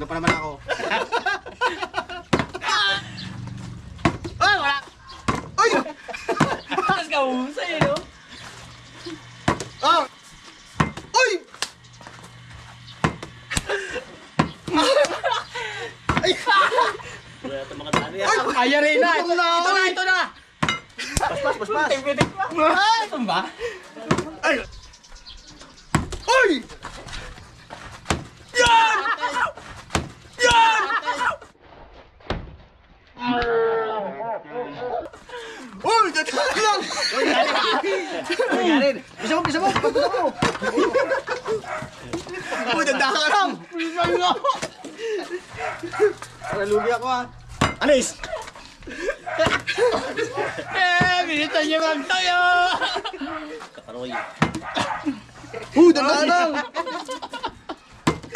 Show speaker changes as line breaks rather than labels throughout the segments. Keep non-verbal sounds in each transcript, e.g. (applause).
Nandun pa naman ako. (laughs) Ay, wala! Ay!
Tapos ka usay, no?
Ah! Uy! Ay!
Wala ito mga dali.
Ay!
Ayan rin na.
Ito na,
Ito na,
oy.
ito na.
Pas, pas, pas, pas! Ay!
Ba?
Ay! Uy! Yan! Yan! Uy! Ganda lang!
Ayan rin.
Bisa mo, bisa mo! Bisa mo! Uy, ganda ka lang! Nalugi ako ah! Anis!
Eh, bilisan niyo mag tayo. Kakaroy.
Uy, ganda ka lang!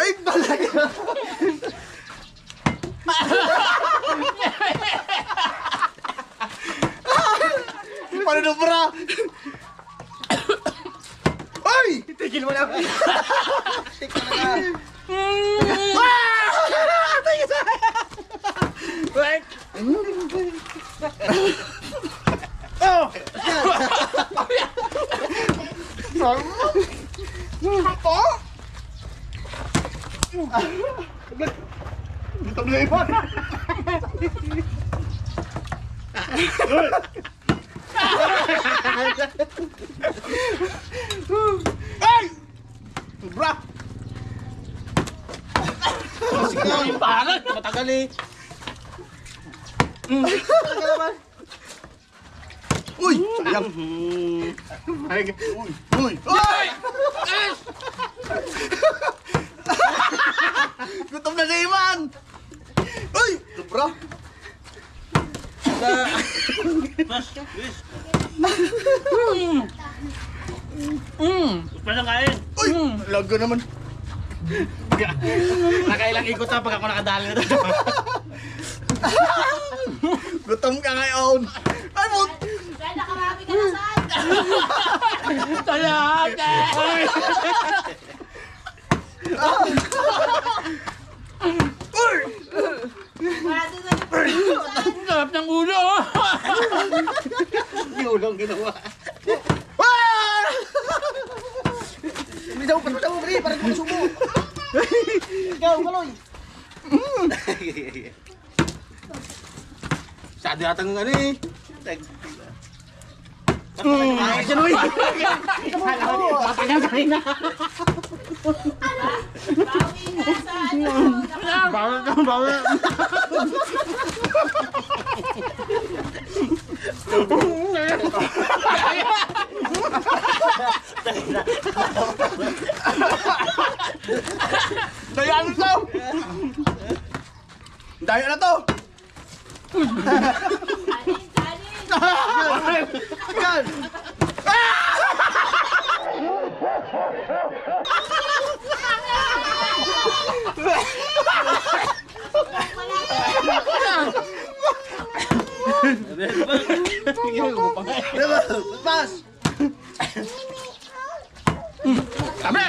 Ay, talaga! Paano na para? Ay! Tigil mo lang! Tigil mo lang! Wait! Oh! Ito? Ito na iba! Ay! Sobra! Sige na, yung parang matagal eh. Mm. Uy! Sayang. Ay, uy! Uy! Uy! Gutom na si Iman! Uy! Sobra!
Mas, bis. Mm. Pa lang kain.
Uy! Lago naman.
Nakailang ikot na pag ako nakadali na to.
Gutom ka ngayon. Ay, mo!
Kaya nakarami ka na saan?
Talate!
Uy!
Wala din
Ang sarap ng ulo. (laughs)
Yung lang ginawa. Ah! Bisaw pa bisaw pre, para kung sumo. Ikaw, kaloy. Sado yata ng ano eh. Ay, siya Noy.
Matagal ka rin na.
bawi na
na to. Daya na to.
Kanin, kanin.
Yan. Diba? Pas.
Kami!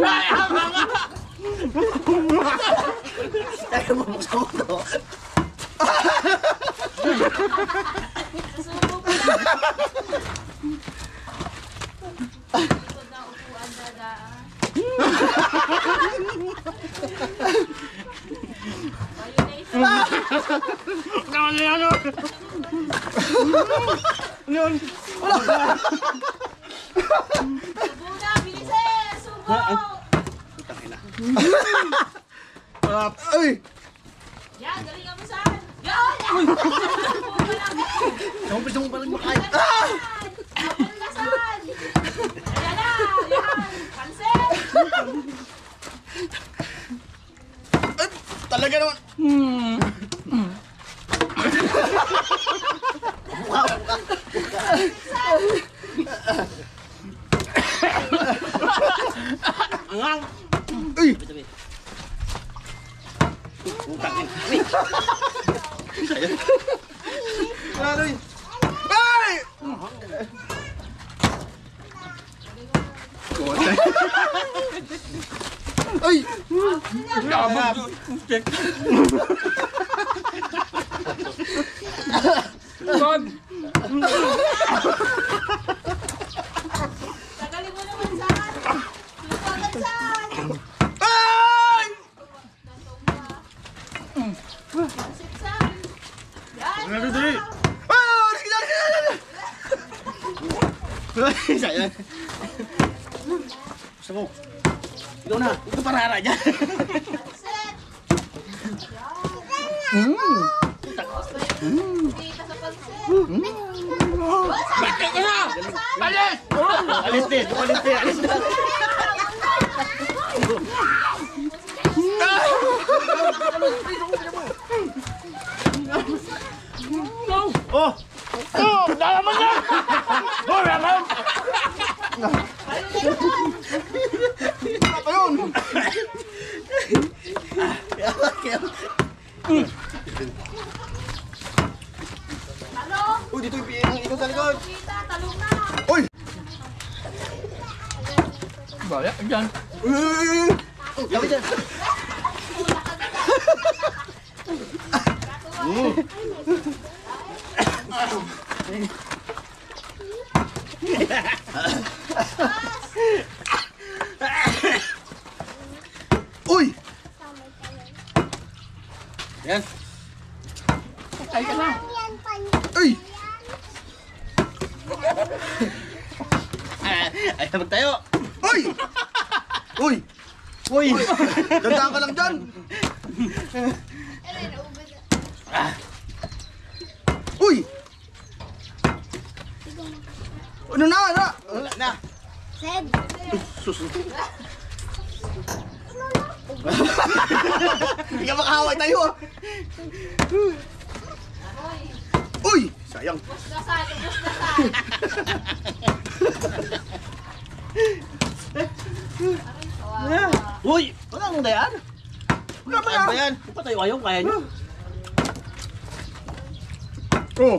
Ay, hama nga!
Tayo mo mo to.
Nasubo ko lang. Likod ng upuan dadaan. Ayun na isa.
Ano yan, ano?
Yun.
Subo na, bilisin! Subo!
Ay.
Yan, galingan mo saan? Yan! Subo ka lang eh!
Saan mo mo palang makain?
Abol na saan? Ayan na! Yan!
Ay, Talaga naman.
Angang!
Uy. Lalo yun. Ay! Ay!
God!
Tagalin mo naman saan. Lupagan saan.
Ay!
Sit saan. Yan.
Ano dali?
Ah! Sige na, sige na, sige na! Ay, sayang.
Gusto mo? Ikaw na. Ito parara dyan.
Mm.
Kita sa pansit.
Bakit ka na? Alis! Alis din. Alis din. Alis din.
Oh!
Oh! Dalaman na! Oh, dalaman!
Ano pa yun?
Talong.
Uy, dito yung piang ikot sa likod.
Kita. Talong na.
Uy!
Baya, dyan.
Uy, uy, uy, uy! Lapit dyan. Uy!
Yan. Ay ka na.
Uy!
Ay, magtayo.
Uy! Uy! Uy! Dandaan ka lang dyan! Uy! Ano na? Ano?
Wala na.
Sus. Hindi ka makahaway tayo ah. Uy! Sayang.
Pusdasan. Pusdasan. (laughs)
Uy! Wala nang dayan.
Wala pa
Kaya ba
yan.
yan? Patay ayaw, kaya nyo.
Oh.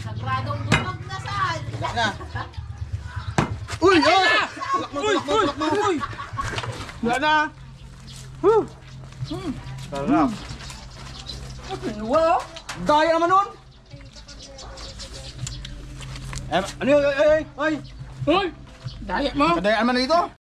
Sagradong bunog na saan.
Wala na. (laughs)
Uy! Oh!
Uy! Uy! Uy!
Wala na. Huh. Sarap.
Wow!
Daya naman nun. Eh, ano yun? Ay, ay, ay.
Uy! Daya mo!
Kadaya naman na ito.